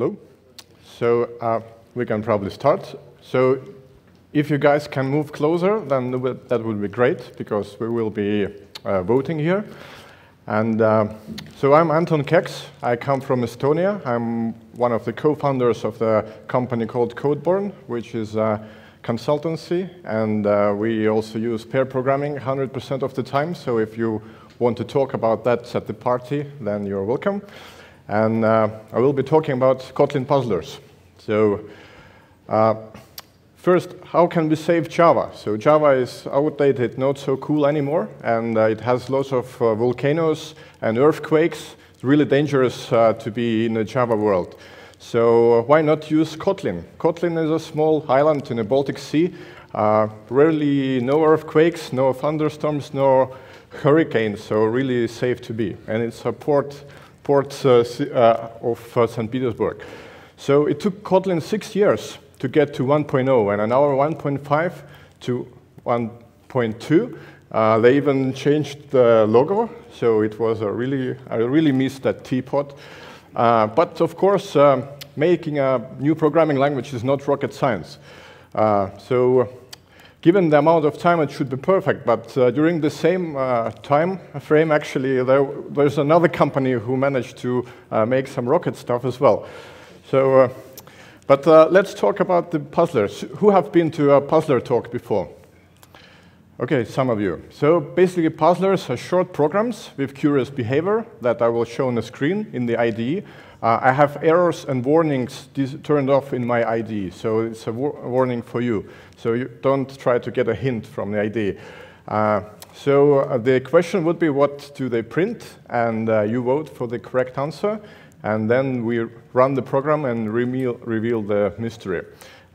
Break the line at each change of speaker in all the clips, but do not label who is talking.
Hello. So uh, we can probably start. So if you guys can move closer, then that would be great because we will be uh, voting here. And uh, so I'm Anton Keks. I come from Estonia. I'm one of the co-founders of the company called Codeborne, which is a consultancy. And uh, we also use pair programming 100% of the time. So if you want to talk about that at the party, then you're welcome. And uh, I will be talking about Kotlin puzzlers. So uh, first, how can we save Java? So Java is outdated, not so cool anymore, and uh, it has lots of uh, volcanoes and earthquakes. It's really dangerous uh, to be in the Java world. So uh, why not use Kotlin? Kotlin is a small island in the Baltic Sea. rarely no earthquakes, no thunderstorms, no hurricanes, so really safe to be. And it supports port uh, uh, of uh, St. Petersburg. So it took Kotlin six years to get to 1.0, and now 1.5 to 1.2. Uh, they even changed the logo, so it was a really, I really missed that teapot. Uh, but of course, uh, making a new programming language is not rocket science. so given the amount of time, it should be perfect. But uh, during the same uh, time frame, actually, there, there's another company who managed to uh, make some rocket stuff as well. So, uh, but uh, let's talk about the puzzlers. Who have been to a puzzler talk before? Okay, some of you. So basically, puzzlers are short programs with curious behavior that I will show on the screen in the IDE. Uh, I have errors and warnings turned off in my IDE, so it's a war warning for you. So you don't try to get a hint from the IDE. Uh, so uh, the question would be, what do they print? And uh, you vote for the correct answer, and then we run the program and reveal, reveal the mystery.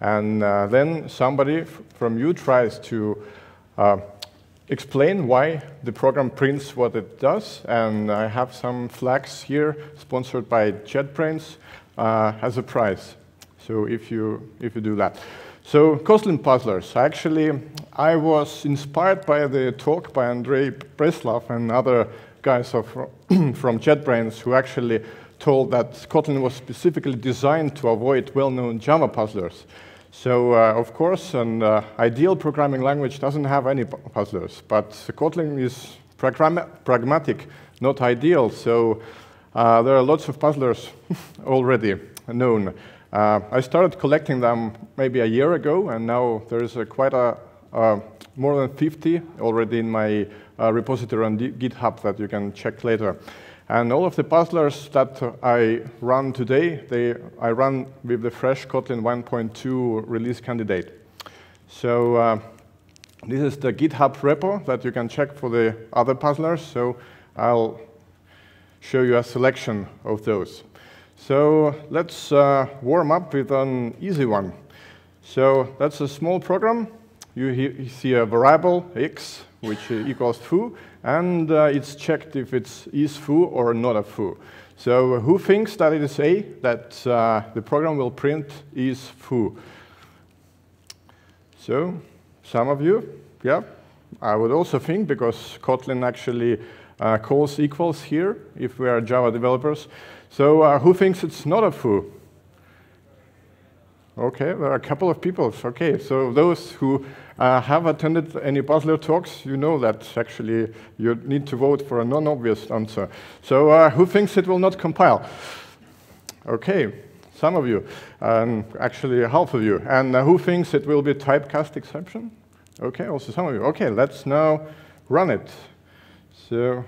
And uh, then somebody from you tries to uh, explain why the program prints what it does. And I have some flags here sponsored by JetBrains uh, as a prize. So if you, if you do that. So Kotlin puzzlers, actually, I was inspired by the talk by Andrei Breslav and other guys of, from JetBrains who actually told that Kotlin was specifically designed to avoid well-known Java puzzlers. So, uh, of course, an uh, ideal programming language doesn't have any puzzlers, but Kotlin is pragmatic, not ideal. So uh, there are lots of puzzlers already known. Uh, I started collecting them maybe a year ago, and now there is quite a more than 50 already in my uh, repository on GitHub that you can check later. And all of the puzzlers that I run today, they, I run with the fresh Kotlin 1.2 release candidate. So uh, this is the GitHub repo that you can check for the other puzzlers. So I'll show you a selection of those. So let's uh, warm up with an easy one. So that's a small program. You, see a variable, x, which equals foo, and uh, it's checked if it's is foo or not a foo. So who thinks that it is A, that uh, the program will print is foo? So some of you, yeah, I would also think, because Kotlin actually uh, calls equals here if we are Java developers. So uh, who thinks it's not a foo? Okay, there are a couple of people. Okay, so those who uh, have attended any Puzzler talks, you know that actually you need to vote for a non-obvious answer. So uh, who thinks it will not compile? Okay, some of you, um, actually half of you. And uh, who thinks it will be typecast exception? Okay, also some of you. Okay, let's now run it. So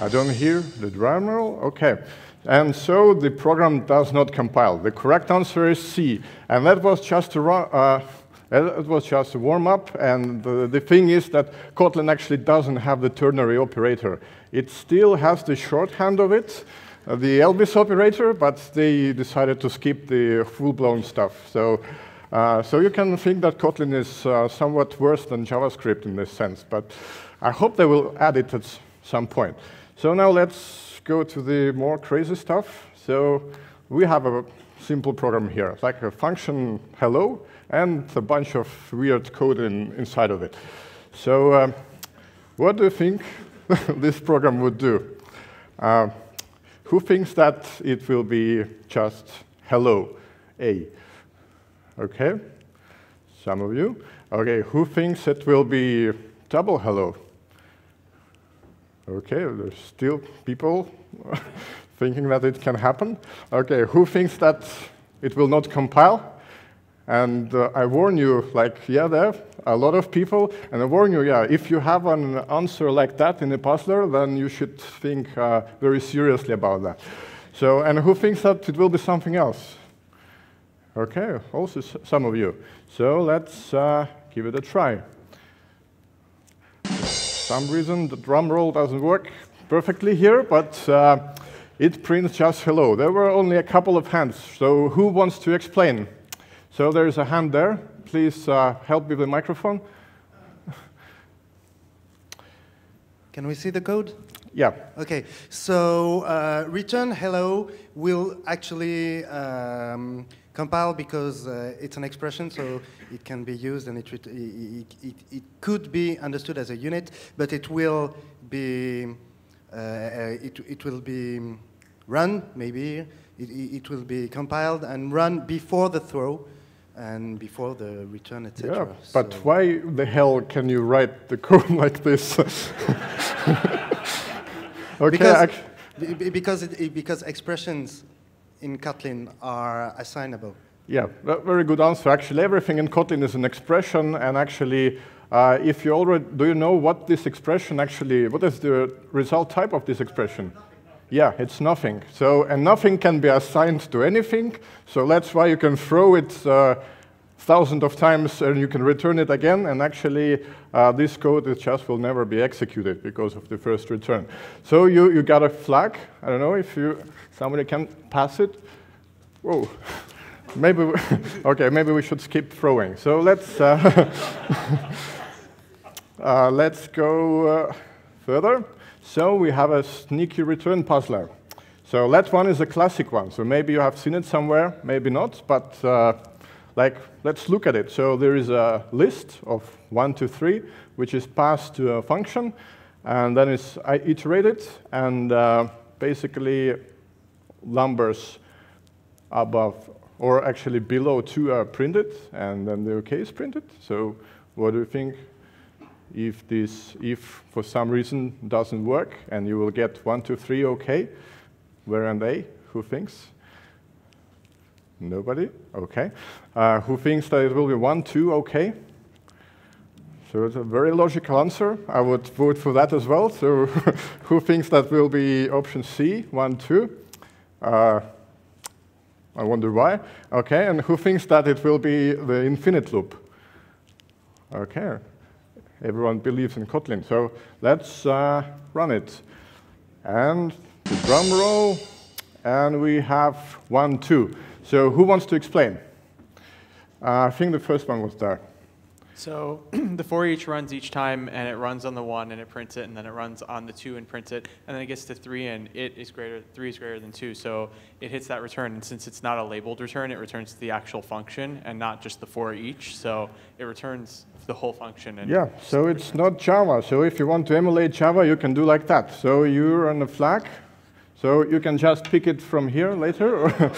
I don't hear the drum roll. Okay. And so the program does not compile. The correct answer is C. And that was just a, uh, it was just a warm-up. And the, the thing is that Kotlin actually doesn't have the ternary operator. It still has the shorthand of it, uh, the Elvis operator, but they decided to skip the full-blown stuff. So, uh, so you can think that Kotlin is uh, somewhat worse than JavaScript in this sense. But I hope they will add it at some point. So now let's go to the more crazy stuff. So we have a simple program here, like a function hello and a bunch of weird code in, inside of it. So um, what do you think this program would do? Uh, Who thinks that it will be just hello, A? Okay, some of you. Okay, who thinks it will be double hello? Okay, there's still people thinking that it can happen. Okay, who thinks that it will not compile? And uh, I warn you, like, yeah, there are a lot of people, and I warn you, yeah, if you have an answer like that in a puzzler, then you should think uh, very seriously about that. So, and who thinks that it will be something else? Okay, also some of you. So let's uh, give it a try some reason the drum roll doesn't work perfectly here, but uh, it prints just hello. There were only a couple of hands, so who wants to explain? So there's a hand there. Please uh, help me with the microphone.
Can we see the code?
Yeah.
Okay, so uh, return hello will actually um, compile because uh, it's an expression, so it can be used and it, it, it, it, could be understood as a unit, but it will be, uh, uh it, it will be run, maybe, it, it will be compiled and run before the throw and before the return, etc.
Yeah, but so why the hell can you write the code like this?
okay, because, because, it, because expressions in Kotlin are assignable?
Yeah, very good answer. Actually, everything in Kotlin is an expression, and actually, uh, if you already, do you know what this expression actually, what is the result type of this expression? Yeah, it's nothing. So, and nothing can be assigned to anything, so that's why you can throw it uh, thousands of times and you can return it again, and actually uh, this code it just will never be executed because of the first return. So you, you got a flag, I don't know if you, somebody can pass it. Whoa, maybe, we, okay, maybe we should skip throwing. So let's, uh, uh, let's go uh, further. So we have a sneaky return puzzler. So that one is a classic one. So maybe you have seen it somewhere, maybe not, but uh, like, let's look at it. So there is a list of one to three, which is passed to a function, and then it's iterated, and uh, basically numbers above, or actually below two are printed, and then the OK is printed. So what do you think if this, if for some reason doesn't work, and you will get one, two, three OK, where are they? Who thinks? Nobody? Okay. Uh, who thinks that it will be 1, 2, okay? So it's a very logical answer. I would vote for that as well. So who thinks that will be option C, 1, 2? Uh, I wonder why. Okay, and who thinks that it will be the infinite loop? Okay, everyone believes in Kotlin. So let's uh, run it. And the drum roll, and we have 1, 2. So who wants to explain? Uh, I think the first one was there.
So the for each runs each time, and it runs on the one, and it prints it, and then it runs on the two and prints it, and then it gets to three, and it is greater, three is greater than two, so it hits that return. And since it's not a labeled return, it returns to the actual function and not just the for each, so it returns the whole function.
yeah, so it's not Java. So if you want to emulate Java, you can do like that. So you run a flag, so you can just pick it from here later.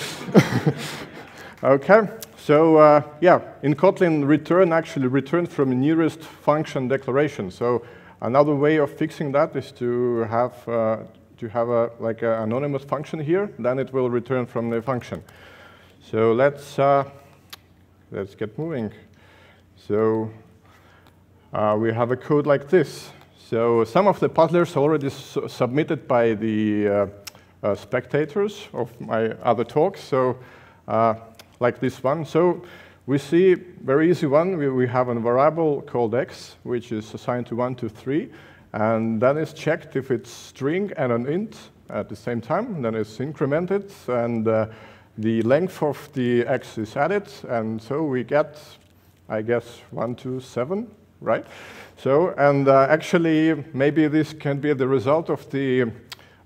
okay, so uh, yeah, in Kotlin, return actually returns from nearest function declaration. So another way of fixing that is to have uh, to have a like an anonymous function here. Then it will return from the function. So let's uh, let's get moving. So uh, we have a code like this. So some of the puzzlers already submitted by the uh, spectators of my other talks. So uh, like this one. So we see very easy one. We, we have a variable called x, which is assigned to 1 to 3. And then it's checked if it's string and an int at the same time. Then it's incremented, and uh, the length of the x is added. And so we get, I guess, 1 to 7, right? So, and uh, actually, maybe this can be the result of the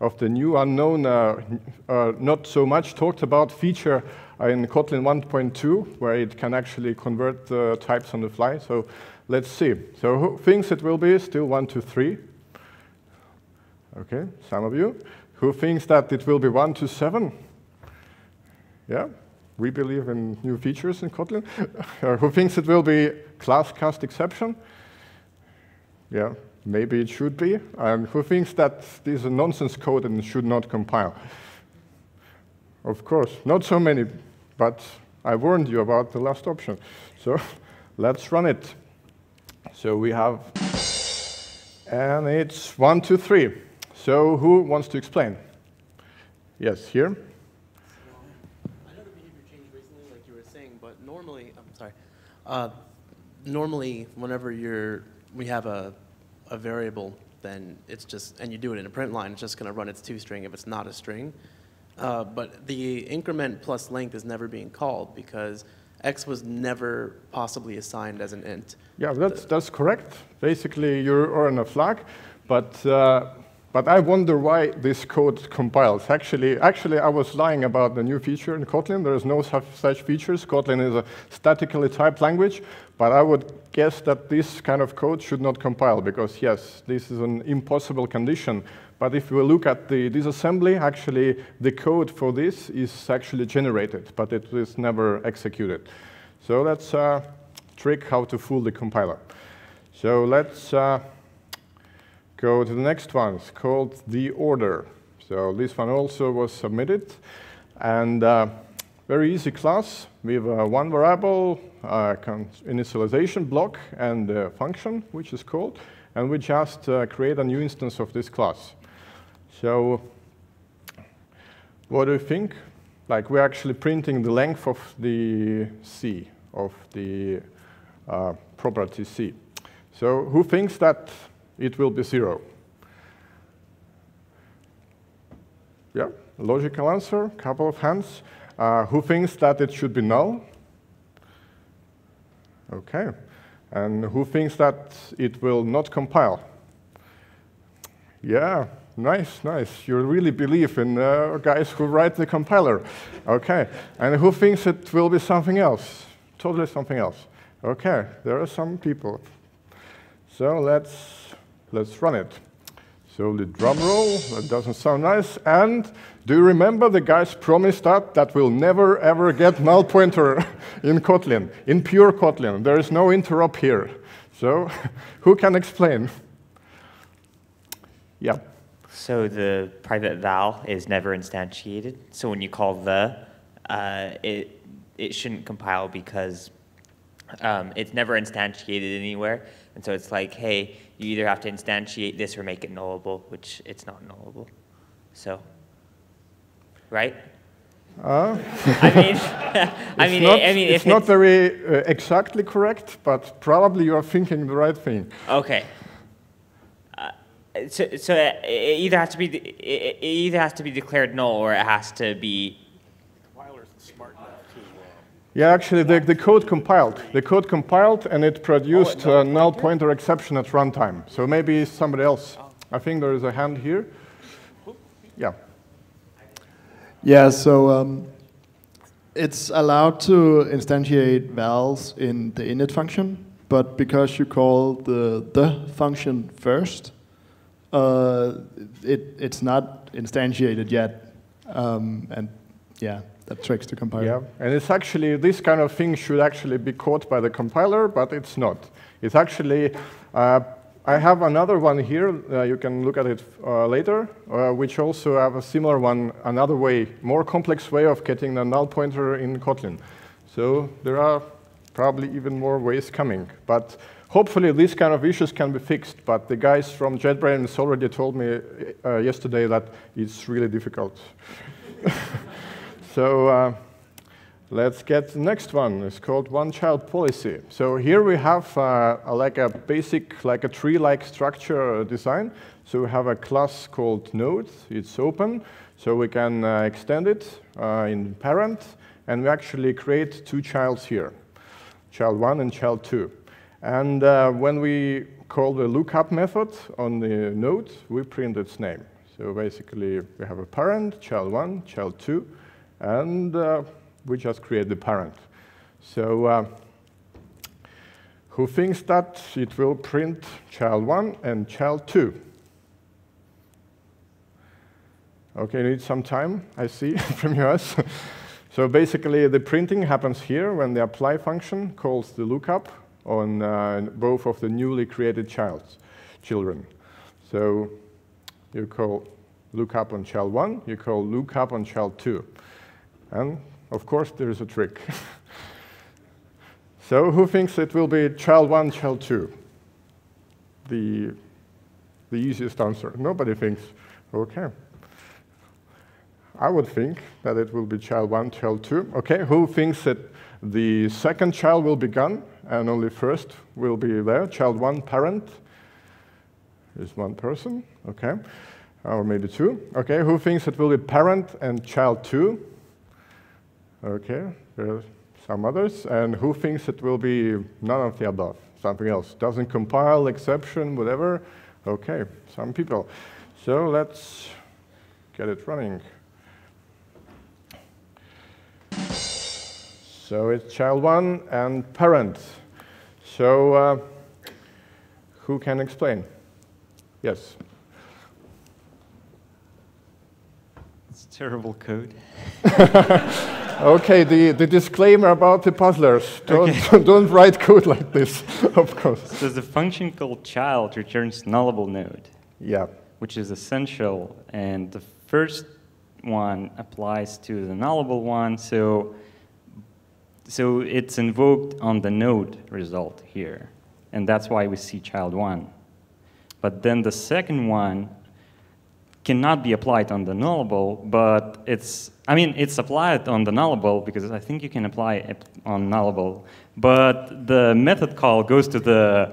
of the new unknown, uh, uh, not so much talked about feature in Kotlin 1.2, where it can actually convert the types on the fly. So let's see. So who thinks it will be still 1 to 3? Okay, some of you. Who thinks that it will be 1 to 7? Yeah, we believe in new features in Kotlin. Who thinks it will be class cast exception? Yeah, maybe it should be. And who thinks that this is a nonsense code and should not compile? Of course, not so many, but I warned you about the last option. So let's run it. So we have, and it's one, two, three. So who wants to explain? Yes, here.
I know the behavior changed recently, like you were saying, but normally, I'm sorry. Uh, normally, whenever you're, we have a, a variable, then it's just, and you do it in a print line, it's just going to run its toString if it's not a string. Uh, but the increment plus length is never being called because x was never possibly assigned as an int.
Yeah, that's, that's correct. Basically, you're on a flag, but, uh, but I wonder why this code compiles. Actually, actually, I was lying about the new feature in Kotlin. There is no such features. Kotlin is a statically typed language, but I would guess that this kind of code should not compile because, yes, this is an impossible condition. But if we look at the disassembly, actually, the code for this is actually generated, but it is never executed. So that's a trick how to fool the compiler. So let's uh, go to the next one. It's called the order. So this one also was submitted. And uh, very easy class. We have uh, one variable, uh, initialization block, and a function, which is called. And we just uh, create a new instance of this class. So what do you think? Like we're actually printing the length of the C, of the uh, property C. So who thinks that it will be zero? Yeah, logical answer, couple of hands. Uh, who thinks that it should be null? Okay. And who thinks that it will not compile? Yeah, nice, nice. You really believe in uh, guys who write the compiler. Okay. And who thinks it will be something else? Totally something else. Okay, there are some people. So let's, let's run it. So the drum roll, that doesn't sound nice. And do you remember the guys promised that that we'll never ever get null pointer in Kotlin, in pure Kotlin. There is no interop here. So who can explain? Yeah.
So the private val is never instantiated. So when you call the, uh, it, it shouldn't compile because um, it's never instantiated anywhere. And so it's like, hey, you either have to instantiate this or make it nullable, which it's not nullable. So, right?
Uh,
I mean, I mean,
not,
I mean,
it's not very uh, exactly correct, but probably you are thinking the right thing.
Okay. Uh, so, so it either has to be it either has to be declared null or it has to be
yeah, actually, the, the code compiled. The code compiled, and it produced oh, a null pointer exception at runtime. So maybe somebody else. I think there is a hand here. Yeah.
Yeah, so um, it's allowed to instantiate vals in the init function, but because you call the the function first, uh, it, it's not instantiated yet. Um, and yeah, that tricks the compiler.
Yeah, and it's actually, this kind of thing should actually be caught by the compiler, but it's not. It's actually, uh, I have another one here, uh, you can look at it uh, later, uh, which also have a similar one, another way, more complex way of getting a null pointer in Kotlin. So there are probably even more ways coming. But hopefully these kind of issues can be fixed. But the guys from JetBrains already told me uh, yesterday that it's really difficult. So uh, let's get the next one. It's called one-child policy. So here we have uh, a, like a basic, like a tree-like structure design. So we have a class called node. It's open, so we can uh, extend it uh, in parent, and we actually create two childs here, child one and child two. And uh, when we call the lookup method on the node, we print its name. So basically, we have a parent, child one, child two, and uh, we just create the parent. So uh, who thinks that it will print child 1 and child 2? Okay, need some time, I see, from yours. so basically, the printing happens here when the apply function calls the lookup on uh, both of the newly created childs, children. So you call lookup on child 1, you call lookup on child 2. And of course, there is a trick. so who thinks it will be child 1, child 2? The, the easiest answer. Nobody thinks, okay. I would think that it will be child 1, child 2. Okay, who thinks that the second child will be gone and only first will be there? Child 1, parent is one person, okay. Or maybe two. Okay, who thinks it will be parent and child 2? Okay, there are some others. And who thinks it will be none of the above? Something else. Doesn't compile, exception, whatever. Okay, some people. So let's get it running. So it's child one and parent. So uh, who can explain? Yes.
It's terrible code.
okay, the, the disclaimer about the puzzlers. Don't,
Okay.
don't write code like this, of course.
So the function called child returns nullable node,
Yeah.
which is essential, and the first one applies to the nullable one, so so it's invoked on the node result here, and that's why we see child one. But then the second one cannot be applied on the nullable, but it's, I mean, it's applied on the nullable because I think you can apply it on nullable, but the method call goes to the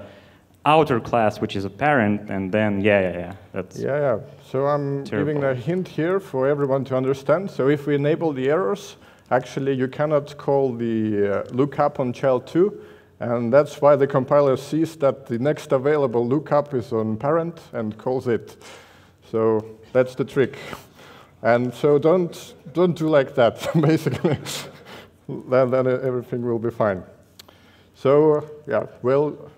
outer class, which is a parent, and then, yeah, yeah, yeah, that's,
Yeah, yeah. So I'm giving a hint here for everyone to understand. So if we enable the errors, actually you cannot call the uh, lookup on child 2, and that's why the compiler sees that the next available lookup is on parent and calls it. So that's the trick. And so don't, don't do like that, basically. then, then everything will be fine. So, uh, yeah, well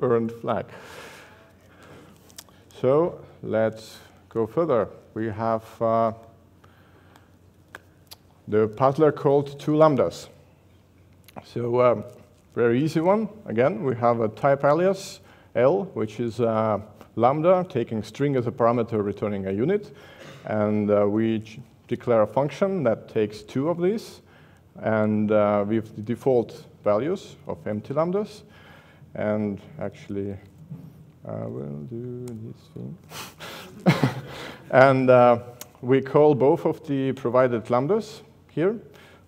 earned flag. So let's go further. We have uh, the puzzler called two lambdas. So um, very easy one. Again, we have a type alias L, which is a lambda taking string as a parameter, returning a unit, and uh, we declare a function that takes two of these, and uh, with the default values of empty lambdas, and actually I will do this thing. and uh, we call both of the provided lambdas here,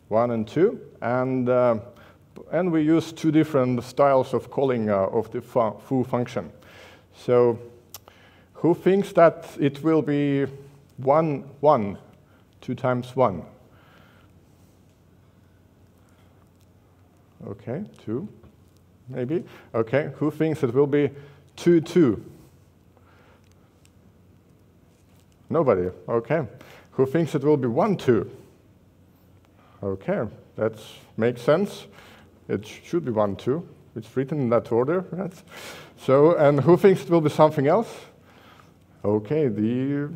one and two, and, uh, and we use two different styles of calling uh, of the foo function. So who thinks that it will be one, one, two times one? Okay, two, maybe. Okay, who thinks it will be 2, 2? Nobody. Okay. Who thinks it will be 1, 2? Okay, that makes sense. It sh- should be 1, 2. It's written in that order, right? So, and who thinks it will be something else? Okay, the,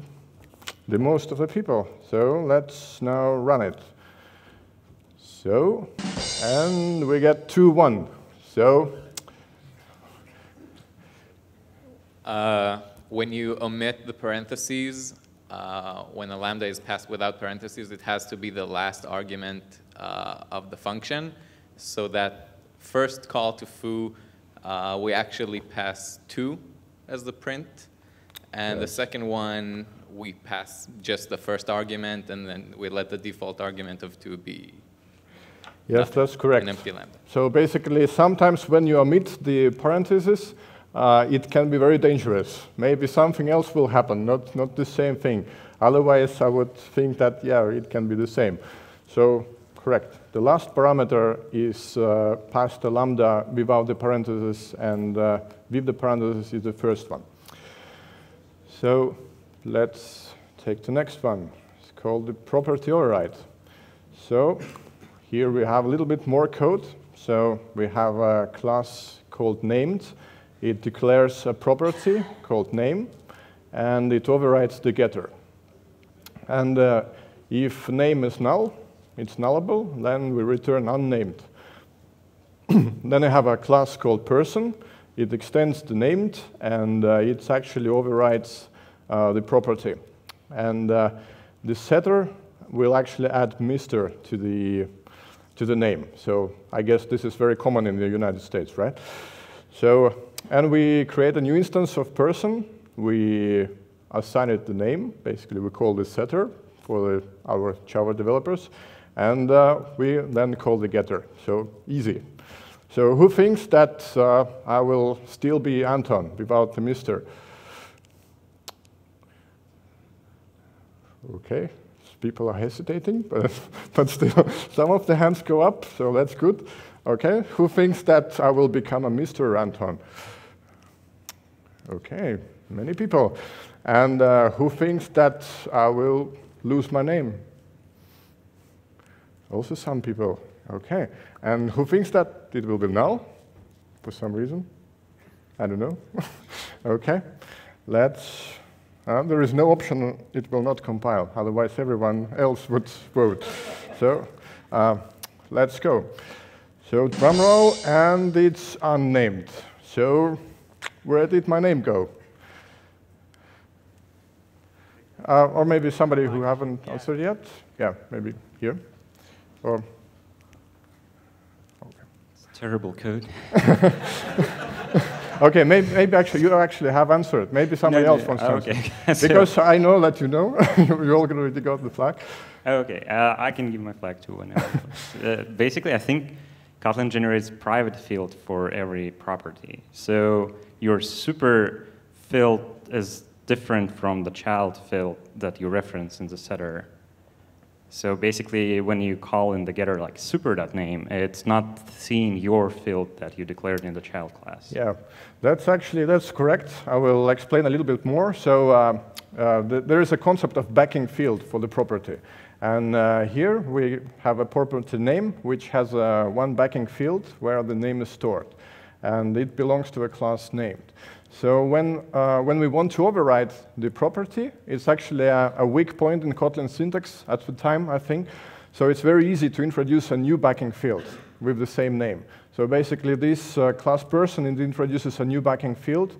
the most of the people. So let's now run it. So, and we get 2, 1. So,
Uh, when you omit the parentheses, uh, when a lambda is passed without parentheses, it has to be the last argument uh, of the function. So that first call to foo, uh, we actually pass 2 as the print. And the second one, we pass just the first argument, and then we let the default argument of 2 be
yes, that's correct.
an empty lambda.
So basically, sometimes when you omit the parentheses, uh, it can be very dangerous. Maybe something else will happen, not, not the same thing. Otherwise, I would think that, yeah, it can be the same. So, correct. The last parameter is uh, past the lambda without the parentheses, and uh, with the parentheses is the first one. So, let's take the next one. It's called the property override. So, here we have a little bit more code. So we have a class called named. It declares a property called name, and it overrides the getter. And uh, if name is null, it's nullable, then we return unnamed. then I have a class called person. It extends the named, and uh, it actually overrides uh, the property. And uh, the setter will actually add Mr. to the, to the name. So I guess this is very common in the United States, right? So, and we create a new instance of person. We assign it the name. Basically, we call this setter for the, our Java developers. And uh, we then call the getter. So easy. So who thinks that uh, I will still be Anton without the Mr.? Okay, people are hesitating, but, but still, some of the hands go up, so that's good. Okay, who thinks that I will become a Mr. Anton? Okay, many people. And uh, who thinks that I will lose my name? Also some people. Okay, and who thinks that it will be null for some reason? I don't know. okay, let's uh, there is no option, it will not compile, otherwise everyone else would vote. so uh, let's go. So drum roll, and it's unnamed. So where did my name go? Uh, or maybe somebody who haven't answered yet? Yeah, maybe here. Or.
Terrible code.
Okay, maybe, maybe, actually you actually have answered. Maybe somebody no, else wants to
okay.
answer. because I know that you know. you all going to already got the flag.
Okay, uh, I can give my flag to one. uh, basically, I think Kotlin generates private field for every property. So your super field is different from the child field that you reference in the setter. So basically, when you call in the getter like super.name, it's not seeing your field that you declared in the child class.
Yeah, that's actually, that's correct. I will explain a little bit more. So uh, uh, th there is a concept of backing field for the property. And uh, here we have a property name, which has uh, one backing field where the name is stored. And it belongs to a class named. So when, uh, when we want to override the property, it's actually a, a, weak point in Kotlin syntax at the time, I think. So it's very easy to introduce a new backing field with the same name. So basically, this uh, class person introduces a new backing field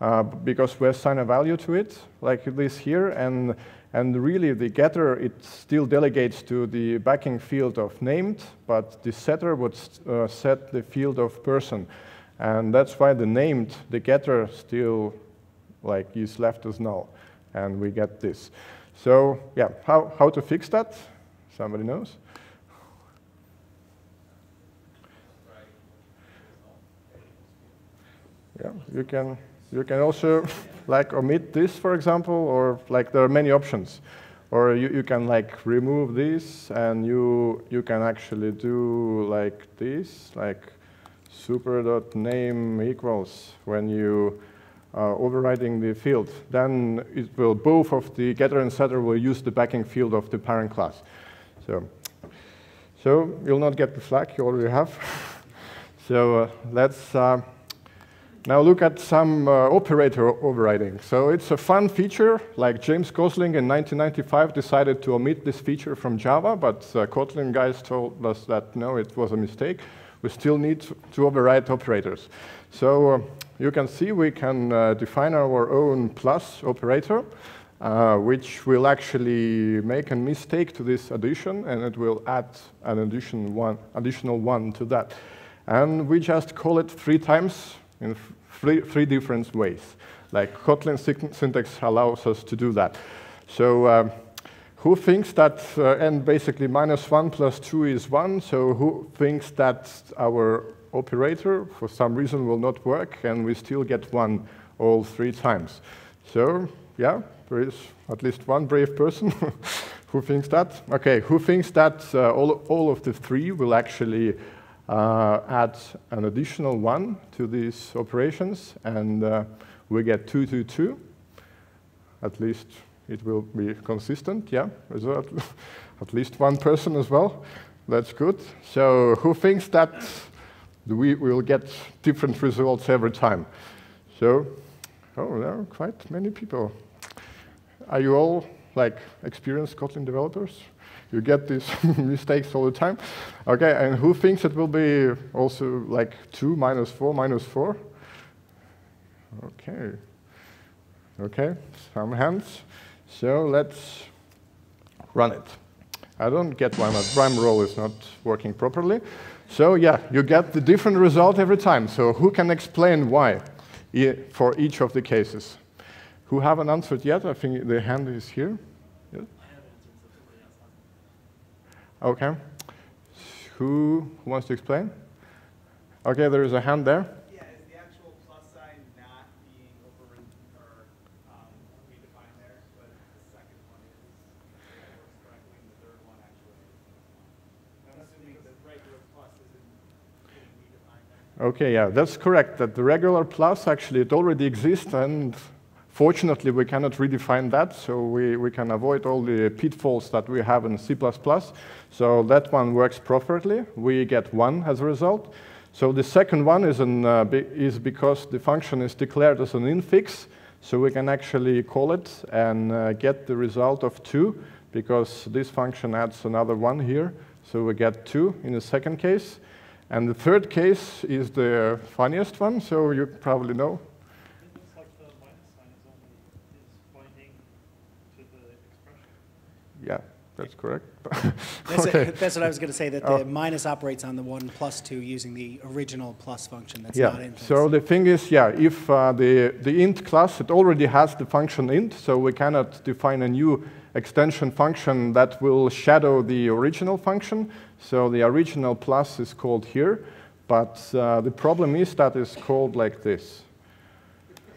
uh, because we assign a value to it, like this here, and, and really the getter, it still delegates to the backing field of named, but the setter would uh, set the field of person. And that's why the named, the getter still like is left as null. And we get this. So yeah, how, how to fix that? Somebody knows? Yeah, you can, you can also like omit this, for example, or like there are many options. Or you, you can like remove this and you, you can actually do like this, like super.name equals when you are overriding the field, then it will both of the getter and setter will use the backing field of the parent class. So, so you'll not get the flag you already have. so uh, let's uh, now look at some uh, operator overriding. So it's a fun feature, like James Gosling in 1995 decided to omit this feature from Java, but uh, Kotlin guys told us that no, it was a mistake we still need to, override operators. So uh, you can see we can uh, define our own plus operator, uh, which will actually make a mistake to this addition, and it will add an addition one, additional one to that. And we just call it three times in three, three different ways. Like Kotlin syntax allows us to do that. So um, who thinks that, uh, and basically minus 1 plus 2 is 1, so who thinks that our operator, for some reason, will not work, and we still get 1 all three times? So, yeah, there is at least one brave person who thinks that. Okay, who thinks that uh, all, all of the three will actually uh, add an additional 1 to these operations, and uh, we get 2, 2, 2, at least it will be consistent, yeah, at, at least one person as well. That's good. So who thinks that we will get different results every time? So, oh, there are quite many people. Are you all like experienced Kotlin developers? You get these mistakes all the time. Okay, and who thinks it will be also like 2 minus 4 minus 4? Okay. Okay, some hands. So let's run it. I don't get why my rhyme roll is not working properly. So yeah, you get the different result every time. So who can explain why for each of the cases? Who haven't answered yet? I think the hand is here. Yes? Okay. Who wants to explain? Okay, there is a hand there.
Yeah, is the actual plus sign not being overridden or um, redefined there, but the second one is works correctly, and the third one actually is. I'm assuming the regular plus isn't being redefined there.
Okay, yeah, that's correct. That the regular plus actually it already exists, and fortunately we cannot redefine that, so we, we can avoid all the pitfalls that we have in C++. So that one works properly. We get one as a result. So the second one is, an, uh, be is because the function is declared as an infix, so we can actually call it and uh, get the result of two, because this function adds another one here. So we get two in the second case. And the third case is the funniest one, so you probably know.
Like the minus sign is only, is pointing to the expression.
Yeah, that's correct.
That's,
okay.
it, that's what I was going to say, that
Oh.
the minus operates on the 1 plus 2 using the original plus function that's
yeah.
not infix.
So the thing is, yeah, if uh, the, the int class, it already has the function int, so we cannot define a new extension function that will shadow the original function. So the original plus is called here, but uh, the problem is that it's called like this.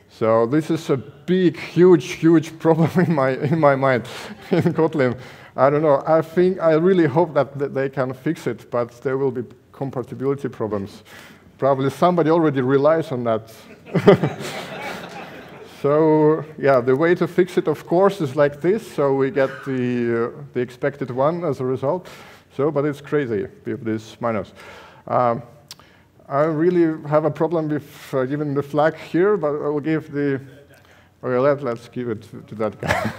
So this is a big, huge, huge problem in my, in my mind in Kotlin. I don't know. I think, I really hope that, they can fix it, but there will be compatibility problems. Probably somebody already relies on that. so yeah, the way to fix it, of course, is like this. So we get the, uh, the expected one as a result. So, but it's crazy with this minus. Um, I really have a problem with uh, giving the flag here, but I will give the. Okay, let, let's give it to, to that guy.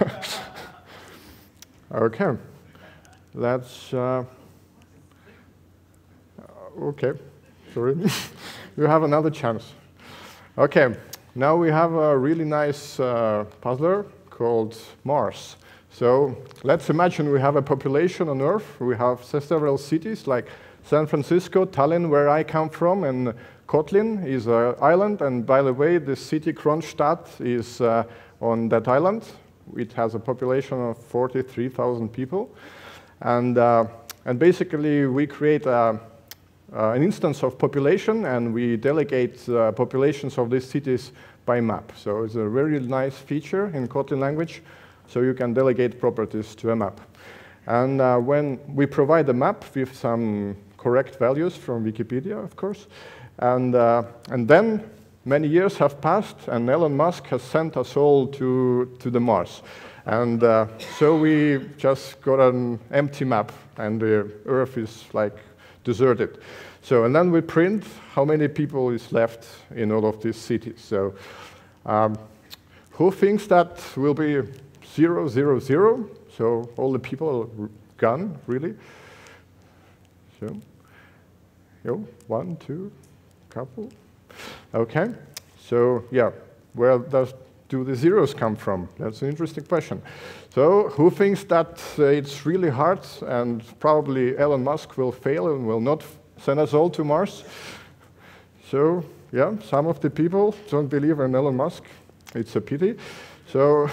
okay. Let's. Uh, okay. Sorry. you have another chance. Okay. Now we have a really nice uh, puzzler called Mars. So let's imagine we have a population on Earth. We have several cities like San Francisco, Tallinn, where I come from, and Kotlin is an island. And by the way, the city Kronstadt is uh, on that island. It has a population of 43,000 people. And, uh, and basically, we create a, uh, an instance of population, and we delegate uh, populations of these cities by map. So it's a very nice feature in Kotlin language. So you can delegate properties to a map. And uh, when we provide a map with some correct values from Wikipedia, of course, and, uh, and then many years have passed, and Elon Musk has sent us all to, to the Mars. And uh, so we just got an empty map, and the Earth is like deserted. So, and then we print how many people is left in all of these cities. So, um, who thinks that will be zero, zero, zero? So all the people are gone, really? So, yo, one, two, couple. Okay, so yeah, where does do the zeros come from? That's an interesting question. So who thinks that uh, it's really hard and probably Elon Musk will fail and will not send us all to Mars? So yeah, some of the people don't believe in Elon Musk. It's a pity. So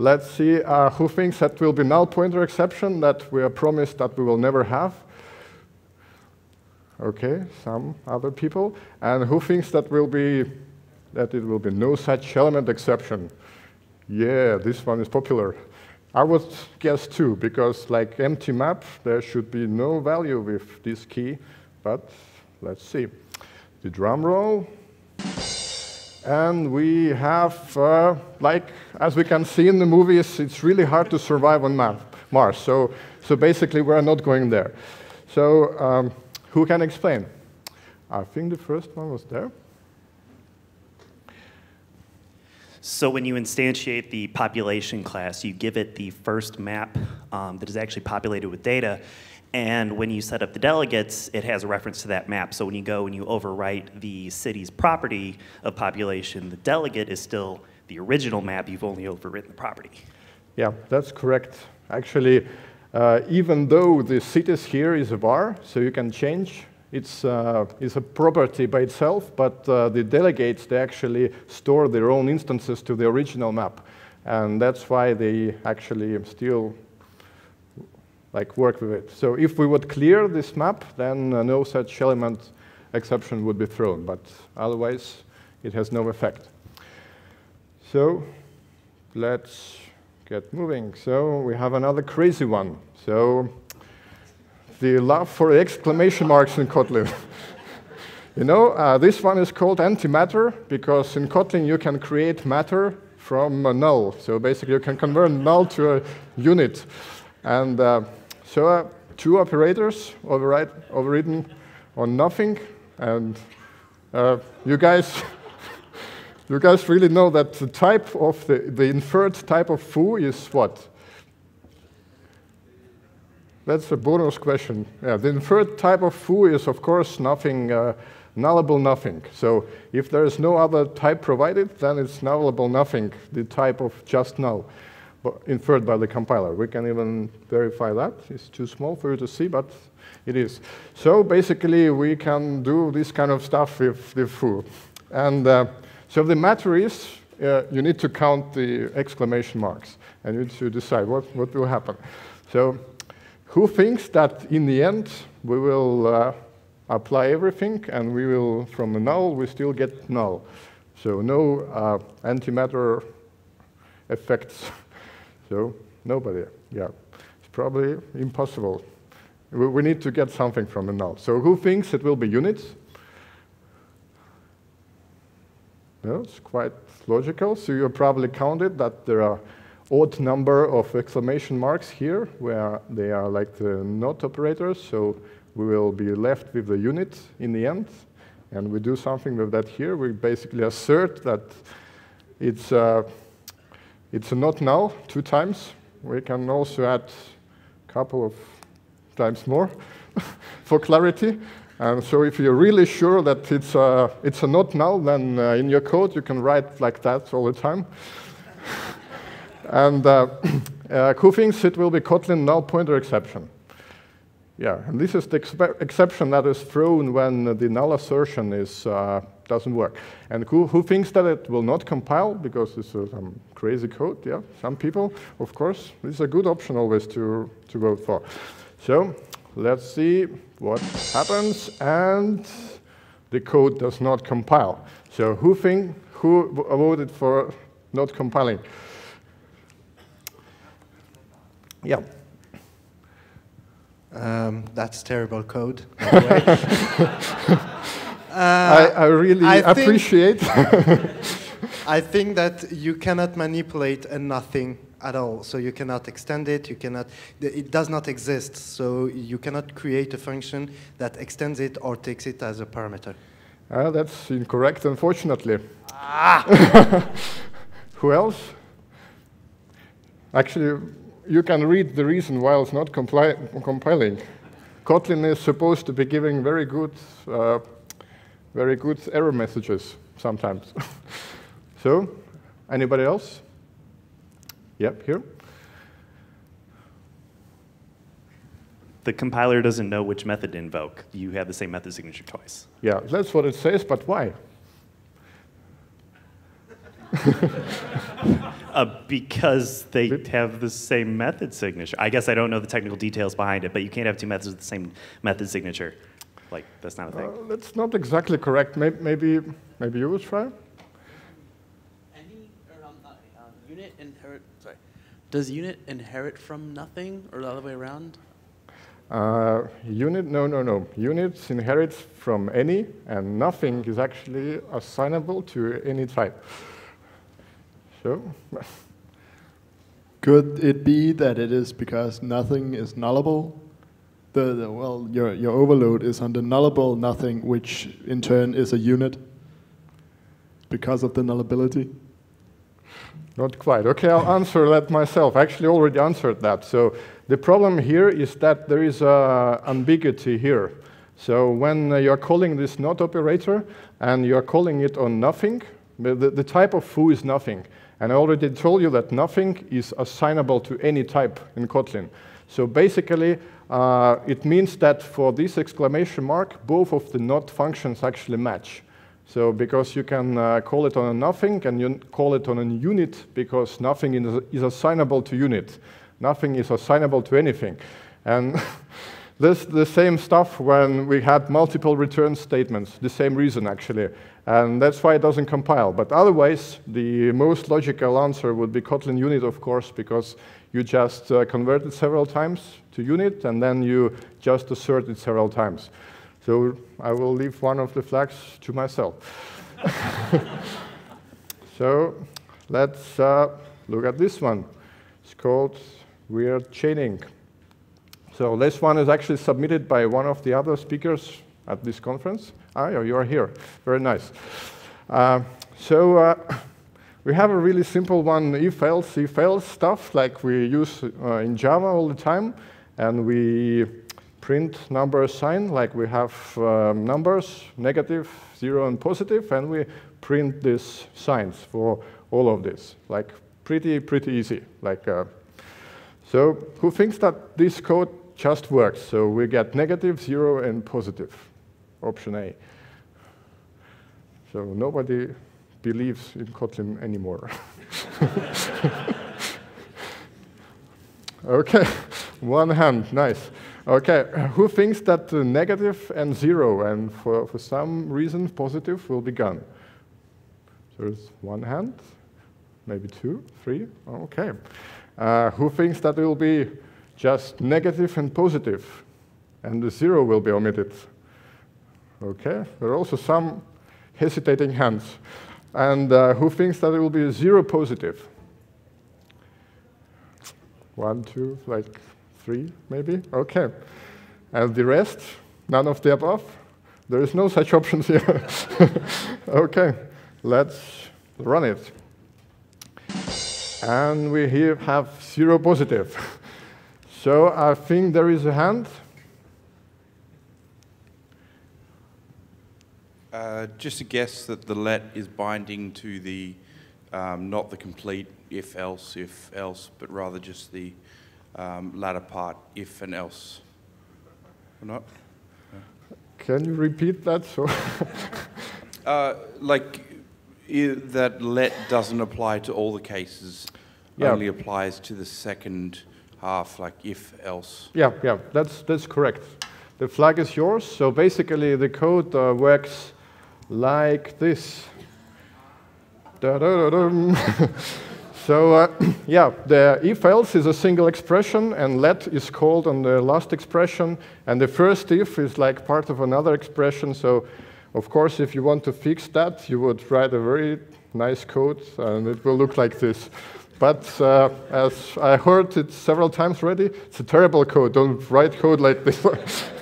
let's see uh, who thinks that will be null pointer exception that we are promised that we will never have. Okay, some other people. And who thinks that will be that it will be no such element exception? Yeah, this one is popular. I would guess too, because like empty map, there should be no value with this key, but let's see. The drum roll. And we have, uh, like, as we can see in the movies, it's really hard to survive on Mars. So, so basically, we're not going there. So, um, who can explain? I think the first one was there.
So when you instantiate the population class, you give it the first map um, that is actually populated with data. And when you set up the delegates, it has a reference to that map. So when you go and you overwrite the city's property of population, the delegate is still the original map. You've only overwritten the property.
Yeah, that's correct. Actually, uh, even though the cities here is a var, so you can change, it's, uh, it's a property by itself, but uh, the delegates, they actually store their own instances to the original map. And that's why they actually still like work with it. So if we would clear this map, then uh, no such element exception would be thrown, but otherwise it has no effect. So let's get moving. So we have another crazy one. So the love for exclamation marks in Kotlin. you know, uh, this one is called antimatter because in Kotlin you can create matter from a null. So basically you can convert null to a unit. And uh, so uh, two operators override, overridden on nothing. And uh, you guys you guys really know that the type of the, the inferred type of foo is what? That's a bonus question. Yeah, the inferred type of foo is, of course, nothing, uh, nullable nothing. So if there is no other type provided, then it's nullable nothing, the type of just null, inferred by the compiler. We can even verify that. It's too small for you to see, but it is. So basically, we can do this kind of stuff with the foo. And uh, so the matter is, uh, you need to count the exclamation marks, and you need to decide what, what will happen. So who thinks that in the end we will uh, apply everything, and we will, from a null, we still get null. So no uh, antimatter effects. So nobody, yeah. It's probably impossible. We, we need to get something from a null. So who thinks it will be units? Yeah, it's quite logical. So you probably counted that there are odd number of exclamation marks here where they are like the not operators. So we will be left with the unit in the end. And we do something with that here. We basically assert that it's, uh, it's a not null two times. We can also add a couple of times more for clarity. And so if you're really sure that it's a, it's a not null, then uh, in your code you can write like that all the time. and uh, uh, it will be Kotlin null pointer exception. Yeah, and this is the exception that is thrown when the null assertion is, uh, doesn't work. And who, who, thinks that it will not compile because it's some crazy code? Yeah, some people, of course. This is a good option always to, to vote for. So let's see what happens, and the code does not compile. So who think, who voted for not compiling? Yeah.
Um, that's terrible code.
by Uh, I, I, really I appreciate.
I think that you cannot manipulate a nothing at all. So you cannot extend it, you cannot, it does not exist. So you cannot create a function that extends it or takes it as a parameter.
Uh, that's incorrect, unfortunately. Ah. Who else? Actually, you can read the reason why it's not compiling. Kotlin is supposed to be giving very good, uh, very good error messages sometimes. so, anybody else? Yep, here.
The compiler doesn't know which method to invoke. You have the same method signature twice.
Yeah, that's what it says, but why?
uh, because they have the same method signature. I guess I don't know the technical details behind it, but you can't have two methods with the same method signature. Like, that's not a thing. Uh,
that's not exactly correct. Maybe, maybe, maybe you will try?
any unit inherit, sorry, does unit inherit from nothing or the other way around?
Uh, unit, no, no, no. Units inherits from any, and nothing is actually assignable to any type. So.
Could it be that it is because nothing is nullable? The, the, well, your, your overload is on the nullable nothing, which in turn is a unit because of the nullability?
Not quite. Okay, I'll answer that myself. I actually already answered that. So the problem here is that there is a ambiguity here. So when uh, you're calling this not operator and you're calling it on nothing, the, the type of foo is nothing. And I already told you that nothing is assignable to any type in Kotlin. So basically, uh, it means that for this exclamation mark, both of the not functions actually match. So because you can uh, call it on a nothing and you call it on a unit because nothing is, is assignable to unit. Nothing is assignable to anything. And this the same stuff when we had multiple return statements, the same reason actually. And that's why it doesn't compile. But otherwise, the most logical answer would be Kotlin unit, of course, because you just uh, convert it several times to unit, and then you just assert it several times. So I will leave one of the flags to myself. so let's uh, look at this one. It's called weird chaining. So this one is actually submitted by one of the other speakers at this conference. Ah, you are here. Very nice. Uh, so uh, we have a really simple one, if-else, if-else stuff like we use uh, in Java all the time. And we print number sign, like we have um, numbers, negative, zero, and positive, and we print these signs for all of this. Like pretty, pretty easy. Like, uh, so who thinks that this code just works? So we get negative, zero, and positive option A. So nobody believes in Kotlin anymore. okay, one hand, nice. Okay, who thinks that negative and zero and for, for some reason positive will be gone? There's one hand, maybe two, three, okay. Uh, who thinks that it will be just negative and positive and the zero will be omitted? Okay, there are also some hesitating hands. And uh, who thinks that it will be zero positive? One, two, like three, maybe? Okay. And the rest, none of the above? There is no such options here. okay, let's run it. And we here have zero positive. so I think there is a hand.
Uh, just a guess that the let is binding to the um, not the complete if else if else, but rather just the um, latter part if and else. Or not?
Can you repeat that? So,
uh, like that let doesn't apply to all the cases.
Yeah.
Only applies to the second half, like if else.
yeah, yeah, that's that's correct. The flag is yours. So basically, the code uh, works like this. So uh, yeah, the if-else is a single expression, and let is called on the last expression, and the first if is like part of another expression. So of course, if you want to fix that, you would write a very nice code, and it will look like this. But uh, as I heard it several times already, it's a terrible code. Don't write code like this.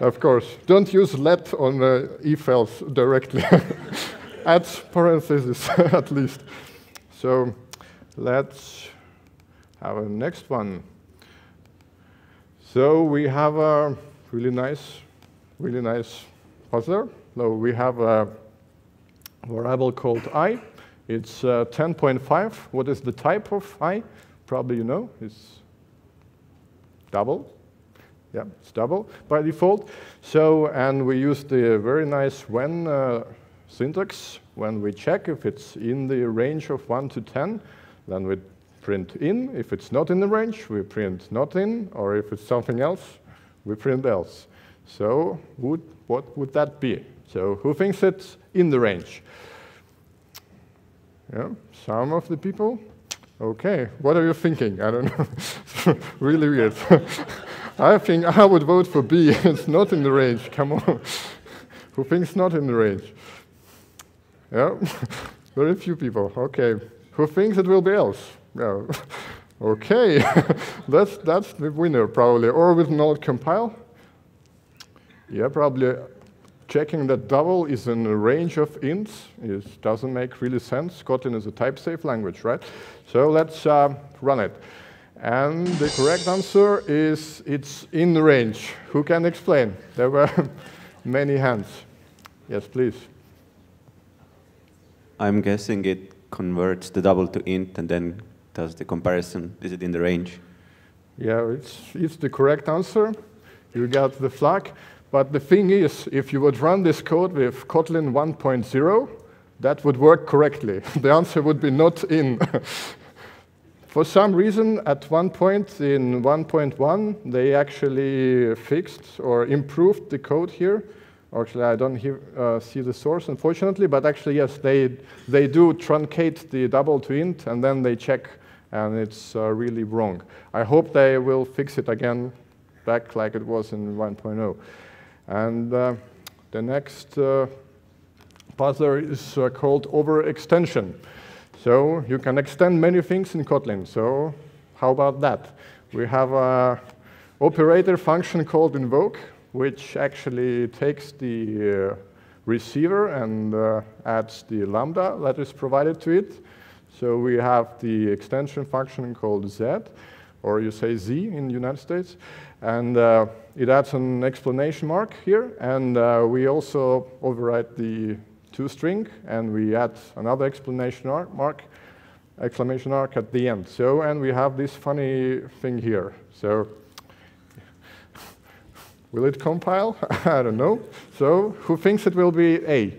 of course, don't use let on uh, if-else directly. Add parentheses at least. So let's have a next one. So we have a really nice, really nice puzzler. So we have a variable called i. It's uh, 10.5. What is the type of i? Probably you know. It's double. Yeah, it's double by default. So, and we use the very nice when uh, syntax. When we check if it's in the range of 1 to 10, then we print in. If it's not in the range, we print not in. Or if it's something else, we print else. So would, what would that be? So who thinks it's in the range? Yeah, some of the people. Okay, what are you thinking? I don't know. really weird. I think I would vote for B. it's not in the range. Come on. Who thinks not in the range? Yeah, very few people. Okay. Who thinks it will be else? Yeah. okay, that's that's the winner probably. Or with not compile. Yeah, probably. checking that double is in a range of ints. It doesn't make really sense. Kotlin is a type-safe language, right? So let's uh, run it. And the correct answer is it's in range. Who can explain? There were many hands. Yes, please.
I'm guessing it converts the double to int and then does the comparison. Is it in the range?
Yeah, it's, it's the correct answer. You got the flag. But the thing is, if you would run this code with Kotlin 1.0, that would work correctly. the answer would be not in. For some reason, at one point in 1.1, they actually fixed or improved the code here. Actually, I don't hear, uh, see the source, unfortunately, but actually, yes, they, they do truncate the double to int, and then they check, and it's uh, really wrong. I hope they will fix it again back like it was in 1.0. And uh, the next uh, puzzler is uh, called overextension. So you can extend many things in Kotlin. So how about that? We have a operator function called invoke, which actually takes the uh, receiver and uh, adds the lambda that is provided to it. So we have the extension function called z, or you say z in the United States. And uh, it adds an explanation mark here. And uh, we also override the toString, and we add another explanation mark, exclamation mark at the end. So, and we have this funny thing here. So, will it compile? I don't know. So, who thinks it will be A?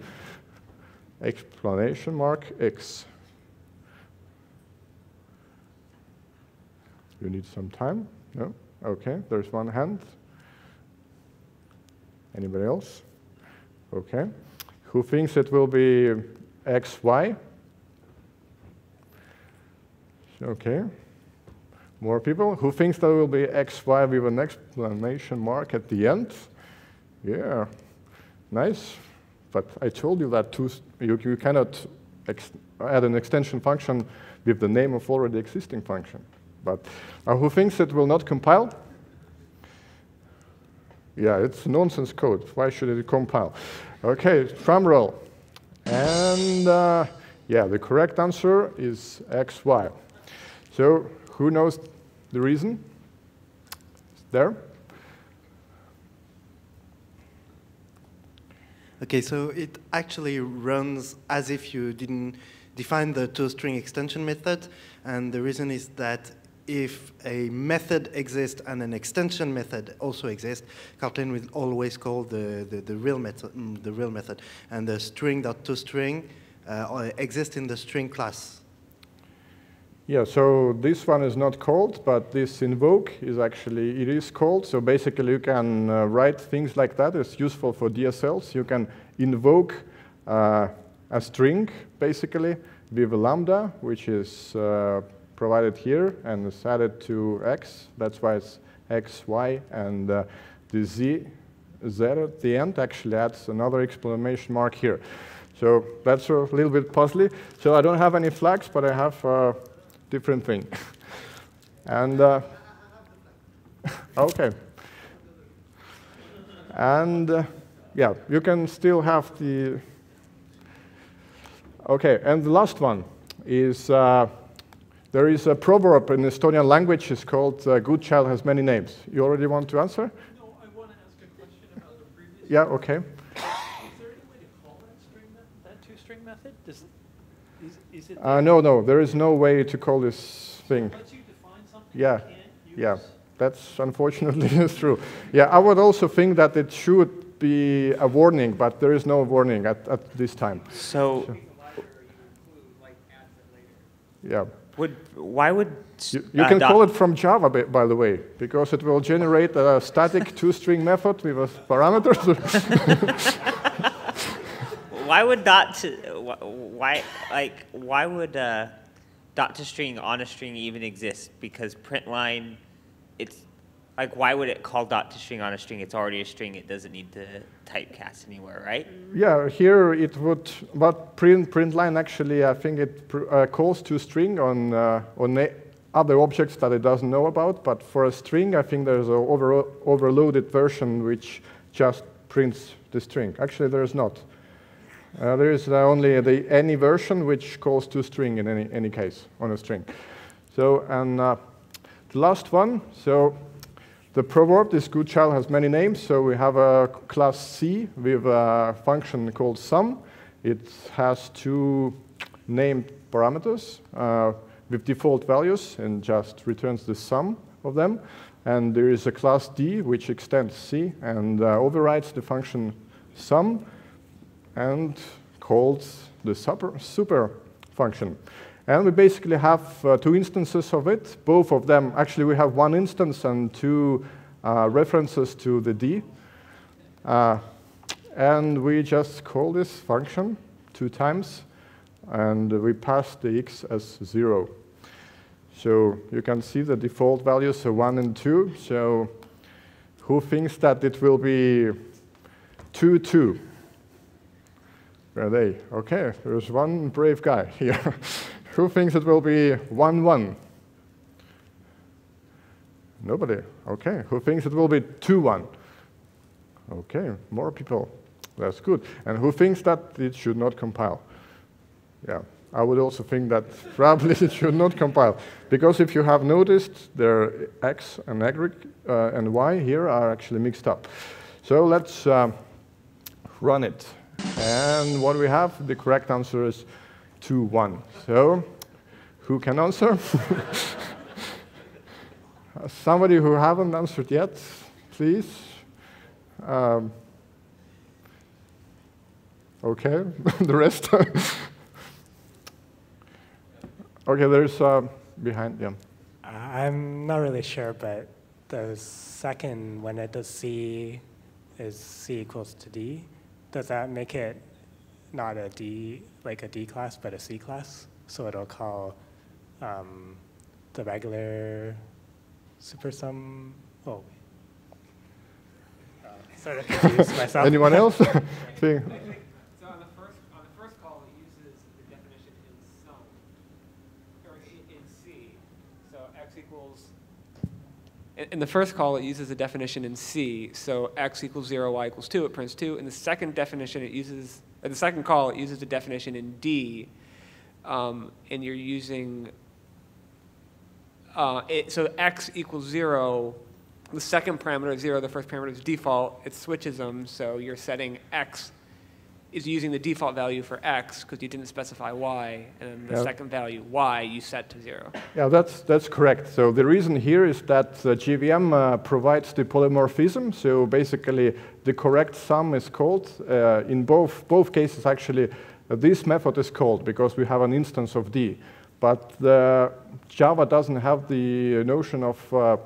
Explanation mark X. You need some time? No? Okay, there's one hand. Anybody else? Okay. Who thinks it will be x, y? Okay. More people? Who thinks there will be x, y with an exclamation mark at the end? Yeah, nice. But I told you that too, you, you cannot add an extension function with the name of already existing function. But uh, who thinks it will not compile? Yeah, it's nonsense code. Why should it compile? Okay, drum roll. And uh, yeah, the correct answer is XY. So who knows the reason? There?
Okay, so it actually runs as if you didn't define the toString extension method, and the reason is that if a method exists and an extension method also exists, Kotlin will always call the, the, the real method, mm, the real method. And the string.toString uh, exists in the string class.
Yeah, so this one is not called, but this invoke is actually, it is called. So basically you can uh, write things like that. It's useful for DSLs. You can invoke uh, a string, basically, with a lambda, which is uh, provided here and is added to x. That's why it's x, y, and uh, the z, z at the end actually adds another exclamation mark here. So that's a little bit puzzly. So I don't have any flags, but I have a different thing. and uh, okay. And uh, yeah, you can still have the. Okay, and the last one is uh, there is a proverb in Estonian language, it's called uh, good child has many names. You already want to answer?
No, I want to ask a question about the previous.
Yeah, okay.
Is there any way to call that string that toString method? Does, is, is it
uh, no, no, there is no way to call this thing. yeah, yeah, that's unfortunately true. Yeah, I would also think that it should be a warning, but there is no warning at, at this time.
So,
so yeah.
Would, why would...
You, you uh, can call it from Java, by the way, because it will generate a static toString method with parameters.
why would dot to, why, like, why would uh, dot toString on a string even exist? Because print line, it's like, why would it call dot toString on a string? It's already a string. It doesn't need to typecast anywhere, right?
Yeah, here it would, but print, print line actually, I think it uh, calls toString on, uh, on other objects that it doesn't know about. But for a string, I think there's an over, overloaded version which just prints the string. Actually, there is not. Uh, there is uh, only the any version which calls toString in any, any case on a string. So, and uh, the last one, so the proverb, this good child has many names. So we have a class C with a function called sum. It has two named parameters uh, with default values and just returns the sum of them. And there is a class D which extends C and uh, overrides the function sum and calls the super, super function. And we basically have uh, two instances of it. Both of them, actually we have one instance and two uh, references to the D. Uh, and we just call this function two times, and we pass the x as zero. So you can see the default values are one and two. So who thinks that it will be two, two? Where are they? Okay, there's one brave guy here. Who thinks it will be 1 1? Nobody. Okay. Who thinks it will be 2 1? Okay, more people. That's good. And who thinks that it should not compile? Yeah, I would also think that probably it should not compile. Because if you have noticed, their x and, uh, and y here are actually mixed up. So let's uh, run it. And what we have, the correct answer is 2, 1. So, who can answer? Somebody who haven't answered yet, please. Um, okay, the rest. okay, there's uh, behind, yeah.
I'm not really sure, but the second, when it does C is C equals to D, does that make it not a D, like a D class, but a C class? So it'll call um, the regular super sum. Oh, uh, sort of confused myself.
Anyone else?
So on the first on the first call, it uses the definition in sum or in C. So x equals. In the first call, it uses the definition in C. So x equals zero, y equals two. It prints two. In the second definition, it uses the second call, it uses the definition in D, um, and you're using, uh, it, so x equals zero, the second parameter is zero, the first parameter is default, it switches them, so you're setting x is using the default value for x because you didn't specify y, and then the
Yeah.
second value y you set to zero.
Yeah, that's, that's correct. So the reason here is that uh, JVM uh, provides the polymorphism. So basically, the correct sum is called. Uh, in both, both cases, actually, this method is called because we have an instance of D. But Java doesn't have the notion of, uh,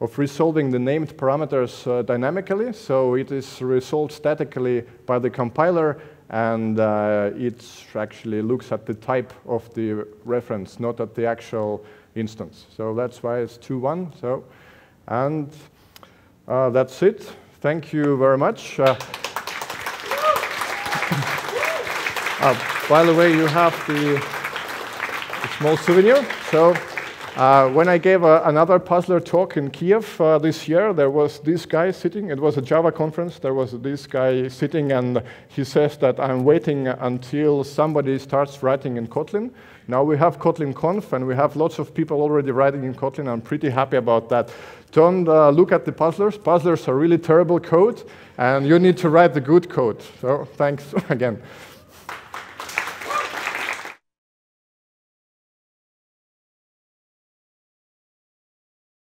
of resolving the named parameters uh, dynamically. So it is resolved statically by the compiler and uh, it actually looks at the type of the reference, not at the actual instance. So that's why it's 2-1. So, and uh, that's it. Thank you very much. Uh, uh, by the way, you have the, the small souvenir. So. Uh, when I gave a, another puzzler talk in Kiev uh, this year, there was this guy sitting. It was a Java conference. There was this guy sitting, and he says that I'm waiting until somebody starts writing in Kotlin. Now we have Kotlin Conf, and we have lots of people already writing in Kotlin. I'm pretty happy about that. Don't uh, look at the puzzlers. Puzzlers are really terrible code, and you need to write the good code. So thanks again.